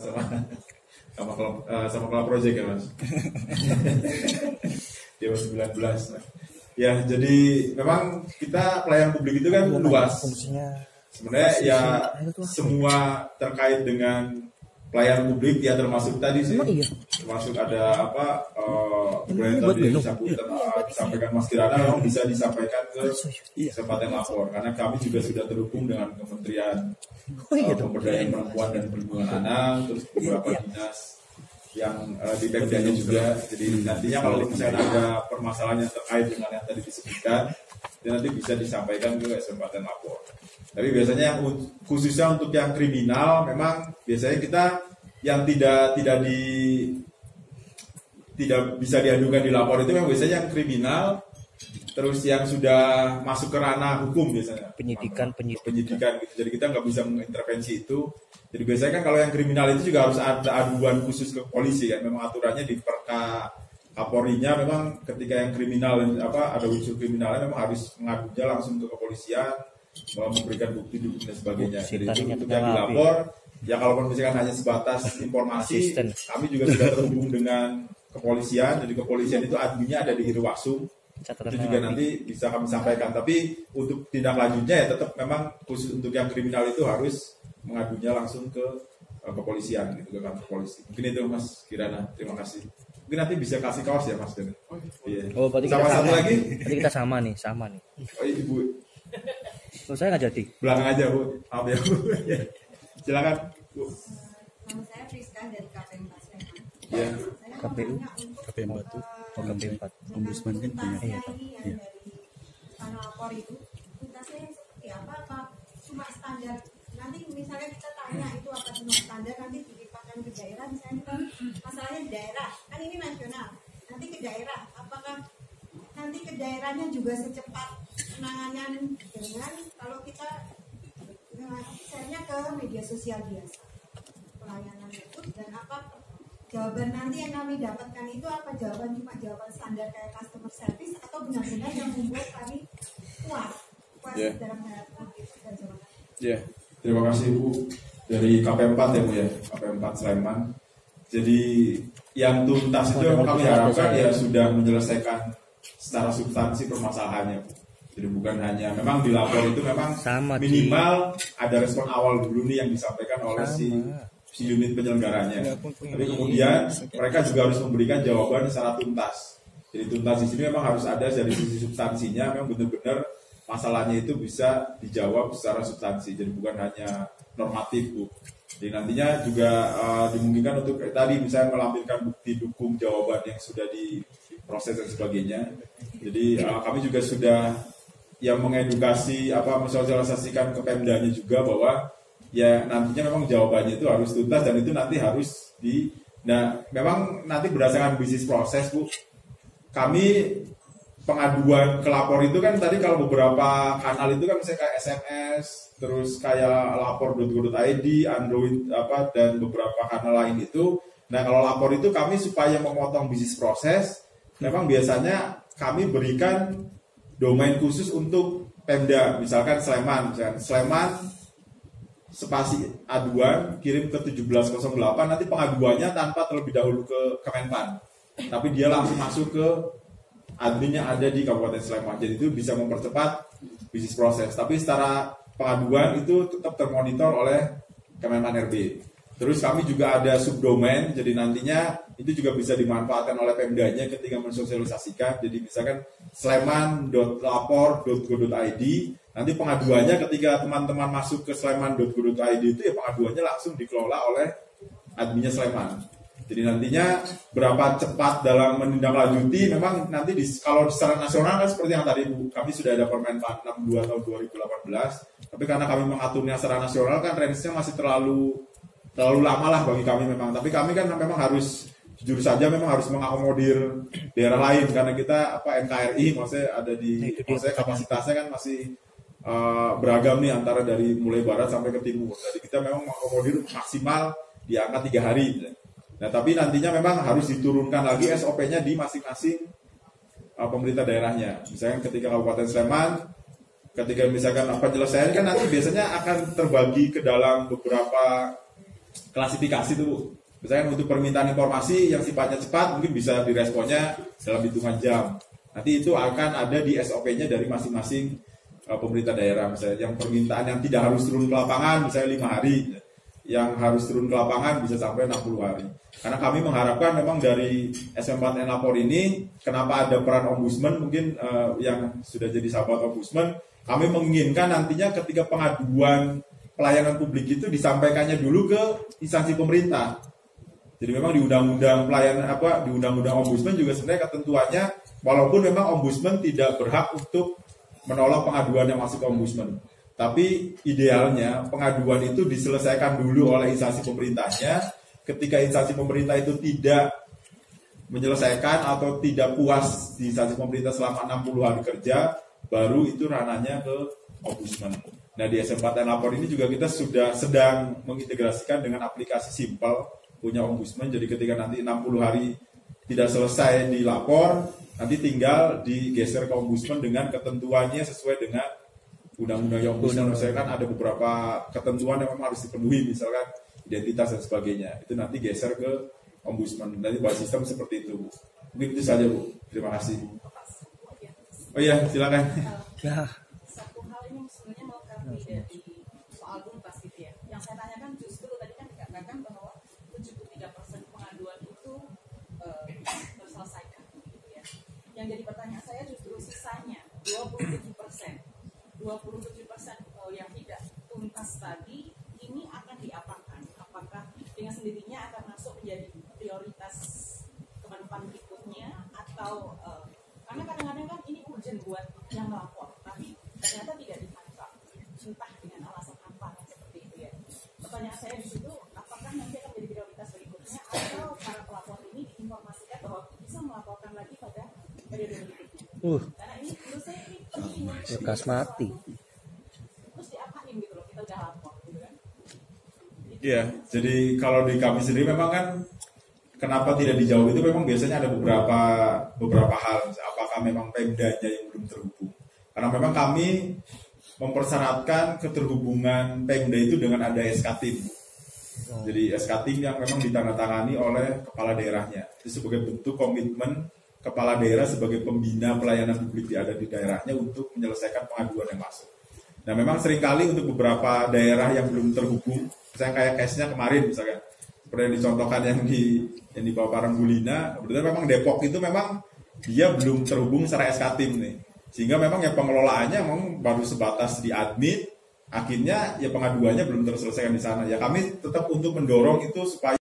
sama sama klub uh, sama klub project ya mas? Dewa 19 nah. ya jadi memang kita pelayanan publik itu kan luas. fungsinya sebenarnya ya semua terkait dengan pelayanan publik ya termasuk tadi sih. Emang iya? termasuk ada apa uh, ini yang tadi minum? disampaikan, uh, disampaikan Mas Kirana memang bisa disampaikan ke Iya. kesempatan lapor karena kami juga sudah terhubung dengan Kementerian Oh iya uh. Pemberdayaan Perempuan dan Perlindungan Anak terus beberapa dinas yang uh, di Pemdanya juga. Jadi nantinya kalau misalnya ada permasalahan yang terkait dengan yang tadi disebutkan dia nanti bisa disampaikan ke kesempatan lapor tapi biasanya yang khususnya untuk yang kriminal memang biasanya kita yang tidak tidak di tidak bisa diadukan di lapor itu memang biasanya yang kriminal terus yang sudah masuk ke ranah hukum biasanya. Penyidikan, penyidikan. penyidikan gitu. Jadi kita nggak bisa mengintervensi itu. Jadi biasanya kan kalau yang kriminal itu juga harus ada aduan khusus ke polisi kan. Memang aturannya di perka Kapolrinya memang ketika yang kriminal apa ada unsur kriminalnya memang harus mengadunya langsung ke kepolisian memberikan bukti-bukti dan sebagainya. Jadi itu untuk yang dilapor, ya kalau misalkan hanya sebatas informasi, Asisten. kami juga sudah terhubung dengan kepolisian. Jadi kepolisian itu adminnya ada di Hirwasum. Catatan Itu juga api. nanti bisa kami sampaikan. Tapi untuk tindak lanjutnya ya tetap memang khusus untuk yang kriminal itu harus mengadunya langsung ke eh, kepolisian gitu ke kantor polisi. Mungkin itu Mas Kirana. Terima kasih. Mungkin nanti bisa kasih kaos ya Mas. Iya. Oh, berarti sama kita satu sama. lagi. Berarti kita sama nih, sama nih. Oh, Ibu Kalau saya nggak jadi. belakang aja Bu. Maaf ya Bu. Silakan Bu. Nama saya Friska dari KPM. Ya. KPU? KPM Batu. Oh, KPM Batu. Ombudsman kan punya. Iya, Iya. lapor itu, tuntasnya seperti apa? Apa cuma standar? Nanti misalnya kita tanya itu apa cuma standar, nanti dilimpahkan ke daerah, misalnya kan masalahnya di daerah, kan ini nasional. Nanti ke daerah, apakah nanti ke daerahnya juga secepat penanganan dengan kalau kita misalnya ke media sosial biasa pelayanan itu dan apa jawaban nanti yang kami dapatkan itu apa jawaban cuma jawaban standar kayak customer service atau benar-benar yang membuat kami puas puas Ya. dalam menghadapi itu dan jawaban Ya, terima kasih Bu dari KP4 ya Bu ya, KP4 Sleman. Jadi yang tuntas itu yang kami harapkan ya sudah menyelesaikan secara substansi permasalahannya Bu. Jadi bukan hanya memang di lapor itu memang Sama, minimal ada respon awal dulu nih yang disampaikan oleh si Sama. si unit penyelenggaranya. Tapi kemudian mereka juga harus memberikan jawaban secara tuntas. Jadi tuntas di sini memang harus ada dari sisi substansinya, memang benar-benar masalahnya itu bisa dijawab secara substansi. Jadi bukan hanya normatif, Bu. Jadi nantinya juga eh, dimungkinkan untuk eh, tadi misalnya melampirkan bukti dukung jawaban yang sudah diproses dan sebagainya. Jadi eh, kami juga sudah yang mengedukasi apa mensosialisasikan ke Pemdanya juga bahwa ya nantinya memang jawabannya itu harus tuntas dan itu nanti harus di nah memang nanti berdasarkan bisnis proses bu. Kami pengaduan ke lapor itu kan tadi kalau beberapa kanal itu kan misalnya kayak SMS terus kayak lapor.go.id Android apa dan beberapa kanal lain itu. Nah kalau lapor itu kami supaya memotong bisnis proses memang biasanya kami berikan domain khusus untuk Pemda misalkan Sleman Sleman spasi aduan kirim ke 1708 nanti pengaduannya tanpa terlebih dahulu ke Kemenpan. Tapi dia langsung masuk ke admin yang ada di Kabupaten Sleman. Jadi itu bisa mempercepat bisnis proses. Tapi secara pengaduan itu tetap termonitor oleh Kemenpan RB terus kami juga ada subdomain jadi nantinya itu juga bisa dimanfaatkan oleh Pemdanya ketika mensosialisasikan. Jadi misalkan sleman.lapor.go.id nanti pengaduannya ketika teman-teman masuk ke sleman.go.id itu ya pengaduannya langsung dikelola oleh adminnya Sleman. Jadi nantinya berapa cepat dalam menindaklanjuti memang nanti di, kalau secara nasional kan seperti yang tadi kami sudah ada Permen 62 tahun 2018 tapi karena kami mengaturnya secara nasional kan range-nya masih terlalu terlalu lama lah bagi kami memang. Tapi kami kan memang harus jujur saja memang harus mengakomodir daerah lain. Karena kita apa NKRI maksudnya ada di dia. maksudnya kapasitasnya kan masih uh, beragam nih antara dari mulai barat sampai ke timur. Jadi kita memang mengakomodir maksimal di angka tiga hari. Nah tapi nantinya memang harus diturunkan lagi SOP-nya di masing-masing uh, pemerintah daerahnya. Misalnya ketika Kabupaten Sleman ketika misalkan apa penyelesaian kan nanti biasanya akan terbagi ke dalam beberapa klasifikasi Bu. Misalnya untuk permintaan informasi yang sifatnya cepat mungkin bisa diresponnya dalam hitungan jam. Nanti itu akan ada di SOP-nya dari masing-masing uh, pemerintah daerah. Misalnya yang permintaan yang tidak harus turun ke lapangan misalnya lima hari, yang harus turun ke lapangan bisa sampai 60 hari. Karena kami mengharapkan memang dari SM4N Lapor ini, kenapa ada peran ombudsman mungkin uh, yang sudah jadi sahabat ombudsman, kami menginginkan nantinya ketika pengaduan pelayanan publik itu disampaikannya dulu ke instansi pemerintah. Jadi memang di undang-undang pelayanan apa di undang-undang ombudsman juga sebenarnya ketentuannya walaupun memang ombudsman tidak berhak untuk menolak pengaduan yang masuk ke ombudsman. Tapi idealnya pengaduan itu diselesaikan dulu oleh instansi pemerintahnya. Ketika instansi pemerintah itu tidak menyelesaikan atau tidak puas di instansi pemerintah selama 60 hari kerja, baru itu ranahnya ke ombudsman. Nah di SM4 Lapor ini juga kita sudah sedang mengintegrasikan dengan aplikasi Simple punya ombudsman. Jadi ketika nanti 60 hari tidak selesai dilapor, nanti tinggal digeser ke ombudsman dengan ketentuannya sesuai dengan undang-undang yang ombudsman. Misalnya kan ada beberapa ketentuan yang memang harus dipenuhi, misalkan identitas dan sebagainya. Itu nanti geser ke ombudsman. Nanti bahas sistem seperti itu. Mungkin itu saja Bu. Terima kasih. Oh iya, silakan. Ya. Mau kami dari soal tuntas gitu ya. Yang saya tanyakan justru tadi kan dikatakan bahwa 73% pengaduan itu eh, terselesaikan gitu ya. Yang jadi pertanyaan saya justru sisanya 27%. 27% eh, yang tidak tuntas tadi ini akan diapakan? Apakah dengan sendirinya akan masuk menjadi prioritas teman-teman berikutnya atau eh, karena kadang-kadang kan ini urgent buat yang melapor tapi ternyata tidak ditangkap entah dengan alasan apa kan seperti itu ya pertanyaan saya di situ apakah nanti akan menjadi prioritas berikutnya atau para pelapor ini diinformasikan bahwa bisa melaporkan lagi pada periode berikutnya Uh, karena ini menurut saya ini penting bekas mati. terus diapain gitu loh kita udah lapor gitu kan Iya, jadi kalau di kami sendiri memang kan kenapa tidak dijawab itu memang biasanya ada beberapa beberapa hal. Apakah memang pemdanya yang belum terhubung? Karena memang kami mempersyaratkan keterhubungan pemda itu dengan ada SK Tim. Jadi SK Tim yang memang ditandatangani oleh kepala daerahnya. Itu sebagai bentuk komitmen kepala daerah sebagai pembina pelayanan publik yang ada di daerahnya untuk menyelesaikan pengaduan yang masuk. Nah memang sering kali untuk beberapa daerah yang belum terhubung, misalnya kayak case-nya kemarin misalkan, seperti yang dicontohkan yang di yang di Parangulina, kebetulan memang Depok itu memang dia belum terhubung secara SK tim nih. Sehingga memang ya pengelolaannya memang baru sebatas di admit, akhirnya ya pengaduannya belum terselesaikan di sana. Ya kami tetap untuk mendorong itu supaya